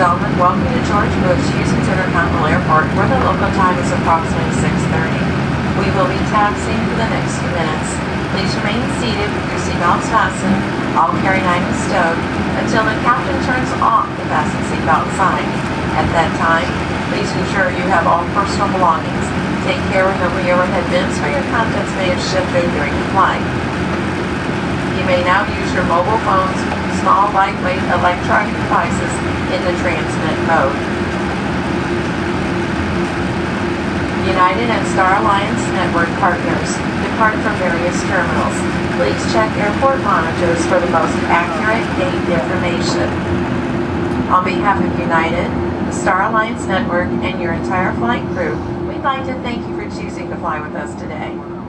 Gentlemen, welcome to George Bush Houston Intercontinental Airport, where the local time is approximately 6:30. We will be taxiing for the next few minutes. Please remain seated with your seatbelts fastened, all carry items stowed, until the captain turns off the fasten seatbelt sign. At that time, please ensure you have all personal belongings. Take care of the overhead bins where your contents may have shifted during the flight. You may now use your mobile phones, small lightweight electronic devices in the transmit mode. United and Star Alliance network partners depart from various terminals. Please check airport monitors for the most accurate gate information. On behalf of United, the Star Alliance network, and your entire flight crew, we'd like to thank you for choosing to fly with us today.